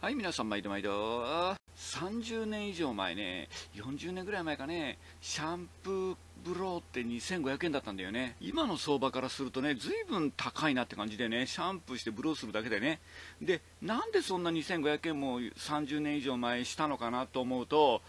はい、皆さん、毎度毎度。30年以上前ね、40年ぐらい前かね、シャンプーブローって2500円だったんだよね。今の相場からするとね、随分高いなって感じでね、シャンプーしてブローするだけでね。で、なんでそんな2500円も30年以上前したのかなと思うと、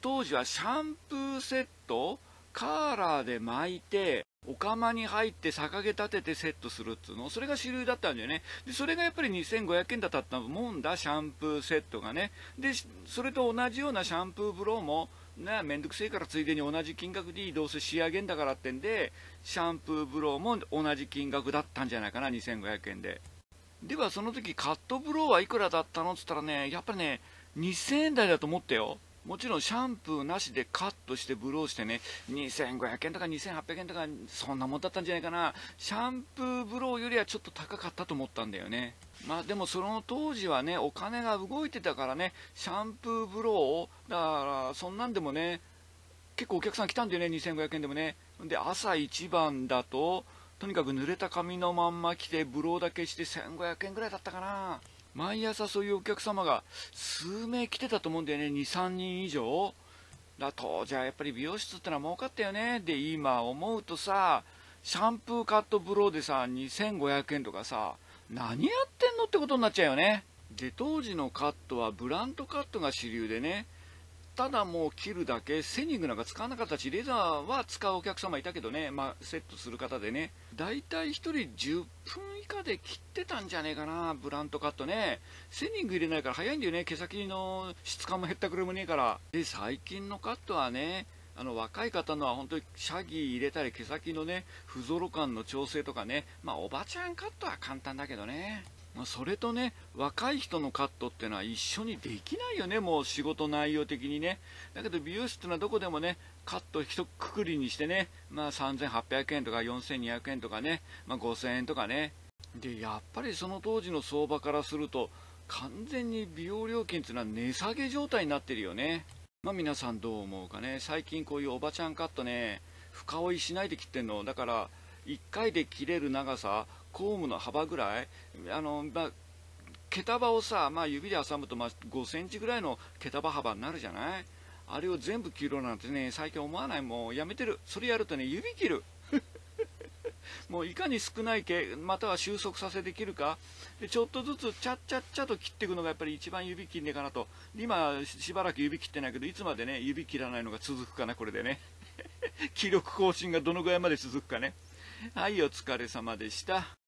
当時はシャンプーセット、カーラーで巻いて、お釜に入って逆毛立ててセットするっつうの？それが主流だったんだよね。でそれがやっぱり2500円だったと思うんだ。シャンプーセットがね。でそれと同じようなシャンプーブローもね、めんどくせえからついでに同じ金額でどうせ仕上げんだからってんでシャンプーブローも同じ金額だったんじゃないかな2500円で。ではその時カットブローはいくらだったの？っつったらねやっぱりね2000円台だと思ったよ。もちろんシャンプーなしでカットしてブローしてね、2500円とか2800円とか、そんなもんだったんじゃないかな。シャンプーブローよりはちょっと高かったと思ったんだよね。まあでもその当時はね、お金が動いてたからね、シャンプーブローを、だからそんなんでもね、結構お客さん来たんだよね、2500円でもね。で、朝一番だと、とにかく濡れた髪のまんま来て、ブローだけして1500円ぐらいだったかな。毎朝そういうお客様が数名来てたと思うんだよね、2、3人以上。だと、じゃあやっぱり美容室ってのは儲かったよね。で、今思うとさ、シャンプーカットブローでさ、2500円とかさ、何やってんのってことになっちゃうよね。で、当時のカットはブランドカットが主流でね、ただもう切るだけ、セニングなんか使わなかったし、レザーは使うお客様いたけどね、まあ、セットする方でね、だいたい1人10分以下で切ってたんじゃねえかな、ブラントカットね。セニング入れないから早いんだよね、毛先の質感も減ったくれもねえから。で、最近のカットはね、あの若い方のは本当にシャギー入れたり毛先のね不ぞろ感の調整とかねまあおばちゃんカットは簡単だけどね、それとね若い人のカットっていうのは一緒にできないよねもう仕事内容的にね。だけど美容室っていうのはどこでもねカット一括りにしてね、まあ、3800円とか4200円とかね、まあ、5000円とかね。でやっぱりその当時の相場からすると完全に美容料金っていうのは値下げ状態になってるよね。まあ皆さんどう思うかね。最近こういうおばちゃんカットね深追いしないで切ってんの。だから1回で切れる長さコームの幅ぐらいあの、まあ、毛束をさ、まあ、指で挟むと、まあ、5センチぐらいの毛束幅になるじゃない？あれを全部切ろうなんてね最近思わないもうやめてる。それやるとね指切る。もういかに少ない毛または収束させて切るか。でちょっとずつチャッチャッチャと切っていくのがやっぱり一番指切んねえかなと。今しばらく指切ってないけどいつまでね指切らないのが続くかなこれでね。気力更新がどのぐらいまで続くかね。はいお疲れ様でした。